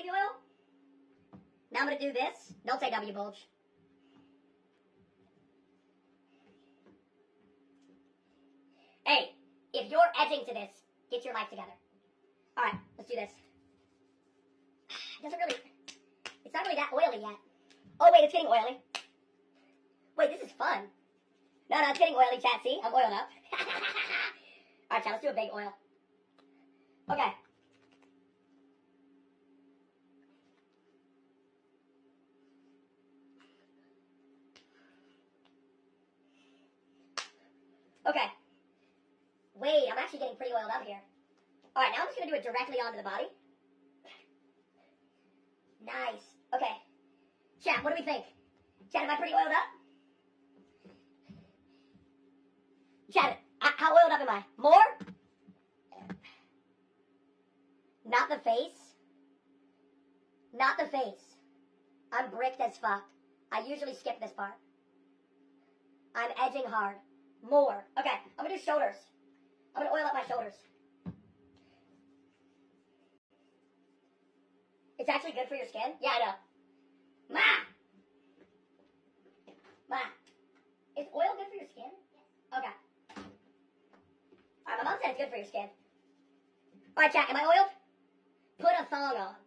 baby oil. Now I'm going to do this. Don't say W bulge. Hey, if you're edging to this, get your life together. All right, let's do this. It doesn't really, it's not really that oily yet. Oh, wait, it's getting oily. Wait, this is fun. No, no, it's getting oily, chat. See, I'm oiled up. All right, chat, let's do a big oil. Okay. Okay. Wait, I'm actually getting pretty oiled up here. All right, now I'm just to do it directly onto the body. Nice. Okay. Chat, what do we think? Chat, am I pretty oiled up? Chat, how oiled up am I? More? Not the face. Not the face. I'm bricked as fuck. I usually skip this part. I'm edging hard. More. Okay, I'm gonna do shoulders. I'm gonna oil up my shoulders. It's actually good for your skin? Yeah, I know. Ma! Ma, is oil good for your skin? Okay. Alright, my mom said it's good for your skin. Alright, chat, am I oiled? Put a thong on.